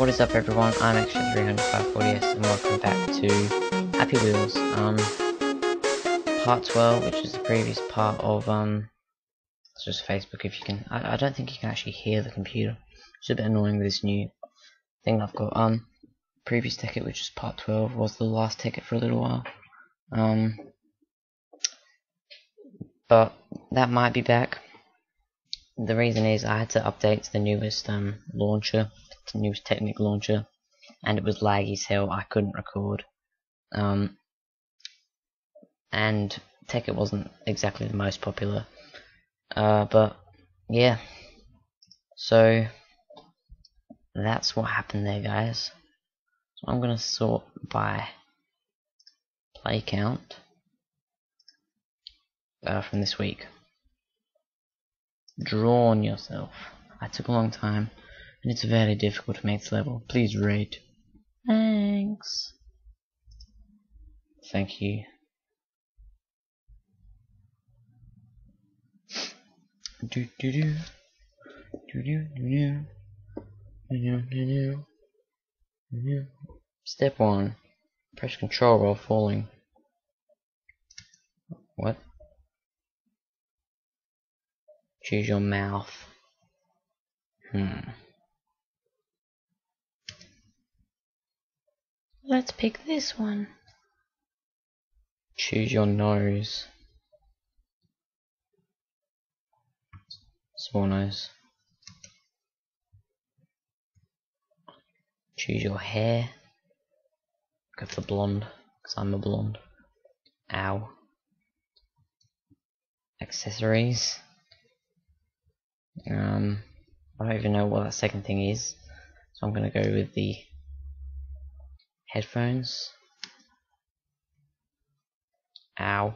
What is up everyone, I'm extra 30540s and welcome back to Happy Wheels. Um, part 12, which is the previous part of, um, it's just Facebook if you can, I, I don't think you can actually hear the computer. It's a bit annoying with this new thing I've got. Um, previous Tekkit, which is part 12, was the last Tekkit for a little while. Um, but that might be back. The reason is I had to update to the newest um, launcher, newest Technic launcher, and it was laggy as hell. I couldn't record. Um, and Tekkit wasn't exactly the most popular. Uh, but yeah, so that's what happened there, guys. So I'm gonna sort by play count uh, from this week. Drawn yourself. I took a long time, and it's very difficult to make this level. Please rate. Thanks. Thank you. Do do do. Do do do do. Do do do do. Step one. Press control while falling. What? Choose your mouth. Hmm. Let's pick this one. Choose your nose. Small nose. Choose your hair. Go for blonde, because I'm a blonde. Ow. Accessories. Um, I don't even know what that second thing is, so I'm gonna go with the headphones. Ow.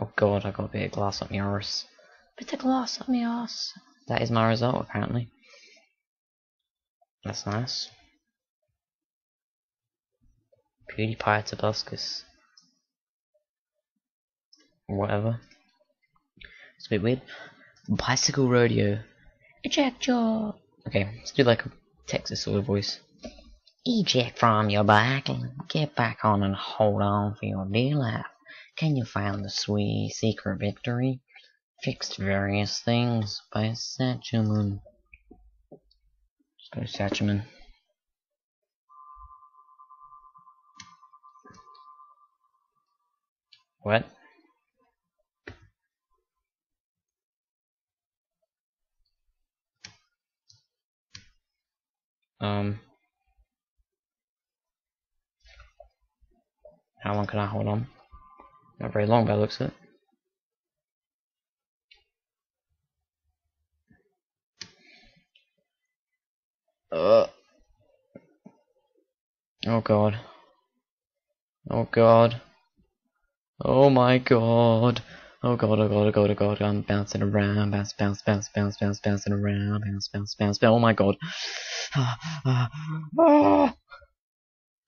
Oh god, I got a bit of glass up my arse. Bit of glass up my arse. That is my result, apparently. That's nice. PewDiePie Tobuscus. Whatever. It's a bit weird. Bicycle rodeo. Eject your Okay, let's do like a Texas sort of voice. Eject from your bike and get back on and hold on for your dear life. Can you find the sweet secret victory? Fixed various things by Satchman. Let's go to Satchman. What? Um. How long can I hold on? Not very long by the looks of it. Uh. Oh god. Oh god. Oh my god. Oh god, oh god, oh god, oh god, I'm bouncing around, bounce, bounce, bounce, bounce, bounce, bouncing around, bounce, bounce, bounce, bounce, oh my god.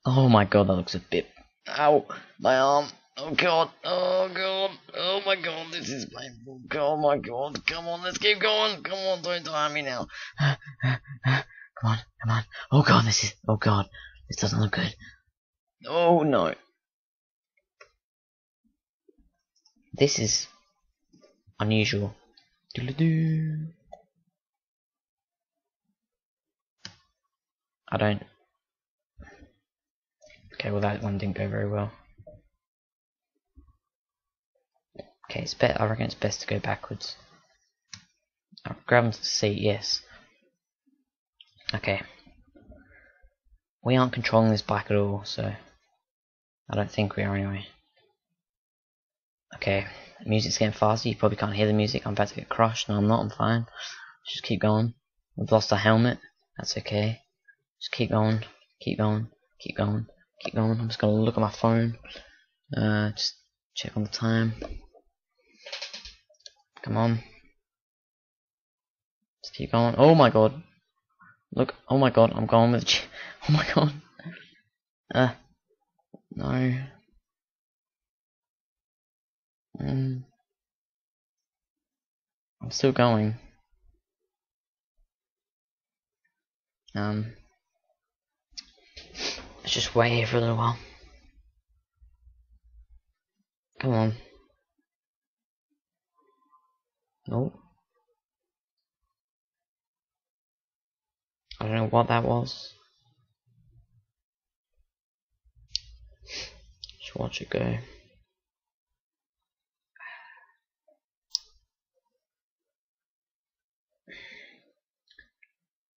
Oh my god, that looks a bit, ow, my arm, oh god, oh god, oh my god, this is painful, oh my god, come on, let's keep going, come on, don't die me now. Come on, come on, oh god, this is, oh god, this doesn't look good. Oh no. This is unusual. Doo-doo-doo. I don't. Okay, well that one didn't go very well. Okay, it's better. I reckon it's best to go backwards. I'll grab onto the seat. Yes. Okay. We aren't controlling this bike at all, so I don't think we are anyway. Okay, music's getting faster. You probably can't hear the music. I'm about to get crushed. No, I'm not. I'm fine. Just keep going. We've lost our helmet. That's okay. Just keep going. Keep going. Keep going. Keep going. I'm just gonna look at my phone. Uh, just check on the time. Come on. Just keep going. Oh my god. Look. Oh my god. I'm going with. Oh my god. Uh. No. Mm. I'm still going. Um. Let's just wait here for a little while. Come on. Nope. I don't know what that was. Just watch it go.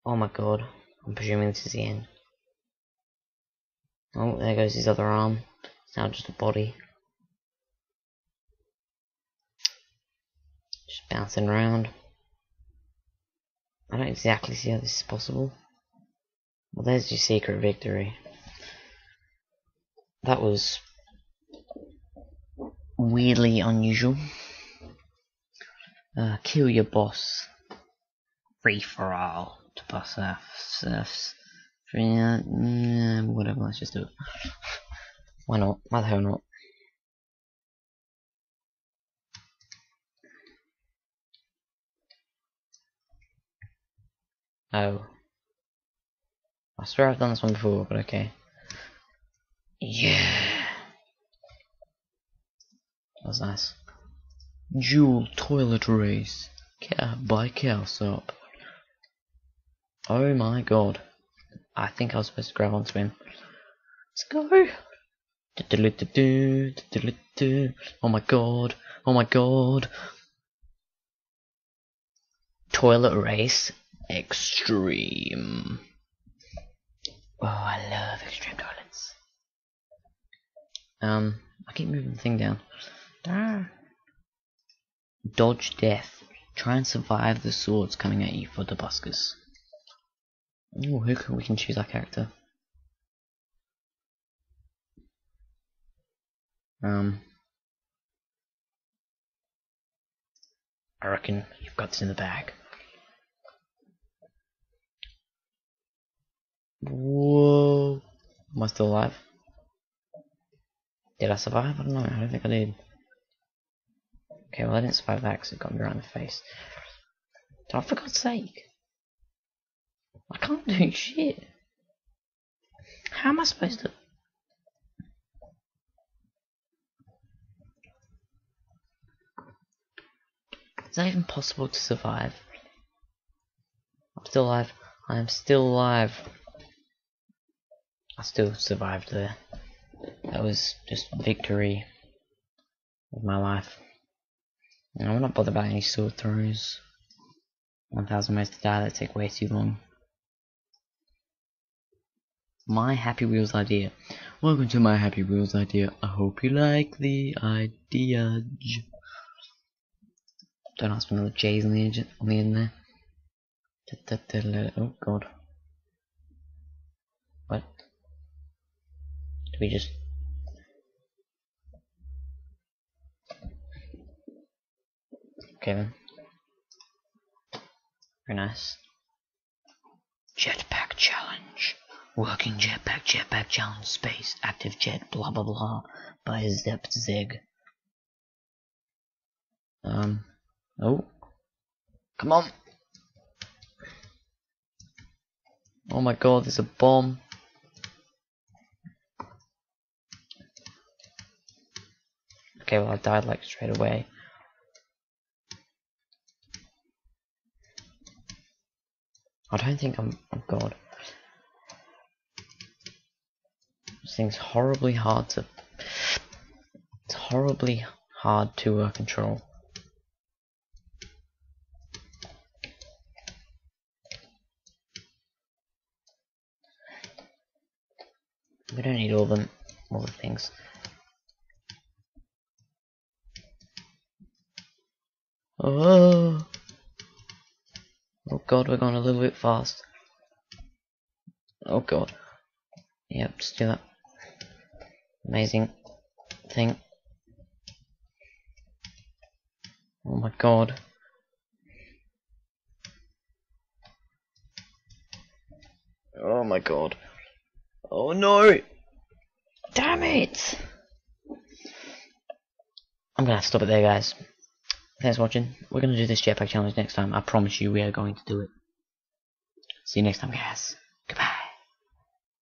Oh my god. I'm presuming this is the end. Oh, there goes his other arm. It's now just a body. Just bouncing around. I don't exactly see how this is possible. Well, there's your secret victory. That was weirdly unusual. Uh, kill your boss. Free for all to pass surfs. Uh, mm, whatever, let's just do it. Why not? Why the hell not? Oh. I swear I've done this one before, but okay. Yeah. That was nice. Jewel toilet race. Cow by cow soap. Oh my god. I think I was supposed to grab onto him. Let's go. Oh my god. Oh my god. Toilet race extreme. Oh, I love extreme toilets. Um, I keep moving the thing down. Ah. Dodge death. Try and survive the swords coming at you for the buskers. Ooh, who can we can choose our character? Um, I reckon you've got this in the bag. Whoa! Am I still alive? Did I survive? I don't know. I don't think I did. Okay, well I didn't survive that because it got me right in the face. Oh, for God's sake! I can't do shit. How am I supposed to? Is that even possible to survive? I'm still alive. I am still alive. I still survived there. That was just victory of my life. And I'm not bothered about any sword throws. 1000 ways to die that take way too long. My Happy Wheels idea. Welcome to my Happy Wheels idea. I hope you like the idea. Don't ask me another J's on the, edge, on the end there. Oh god. What? Do we just... Okay then. Very nice. Jetpack challenge. Working jetpack, jetpack challenge, space, active jet, blah blah blah, by Zep Zig. Um, oh. Come on! Oh my god, there's a bomb. Okay, well I died like straight away. I don't think I'm, oh god. This thing's horribly hard to, it's horribly hard to uh, control. We don't need all them, all the things. Oh, oh god, we're going a little bit fast. Oh god. Yep, just do that. Amazing thing. Oh my god. Oh my god. Oh no! Damn it! I'm gonna have to stop it there, guys. Thanks for watching. We're gonna do this jetpack challenge next time. I promise you we are going to do it. See you next time, guys.